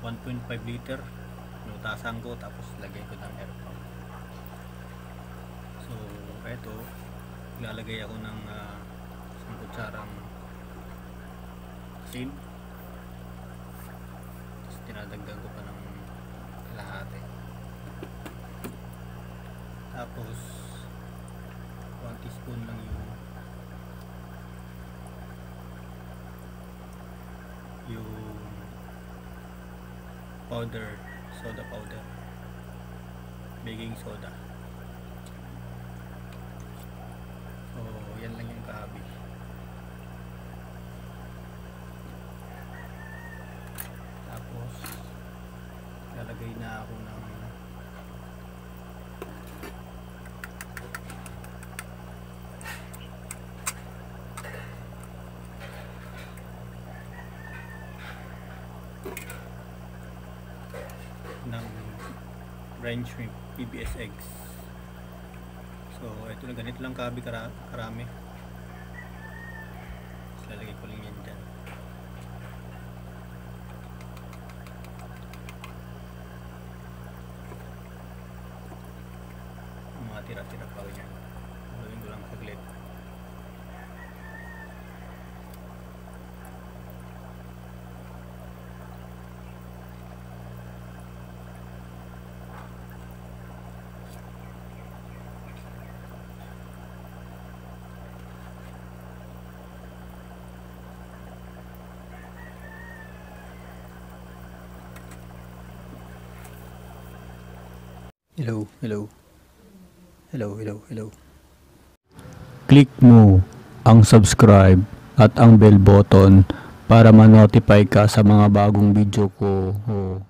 5 liter. Nutasan ko tapos lagay ko ng air pump so eto lalagay ako ng uh, isang kutsarang asin. Tapos tinadagdag ko pa ng kalahati. Tapos 1 teaspoon lang yung yung powder soda powder. Baking soda. So yan lang yung kahabi. Tapos lalagay na ako ng brine shrimp PBS eggs so ito na ganito lang kabi kara karami. Tapos lalagay ko lang yan dyan. Mga tira-tira pa rin yan. Gawin ko lang saglit hello hello hello hello hello click mo ang subscribe at ang bell button para ma-notify ka sa mga bagong video ko. Oh.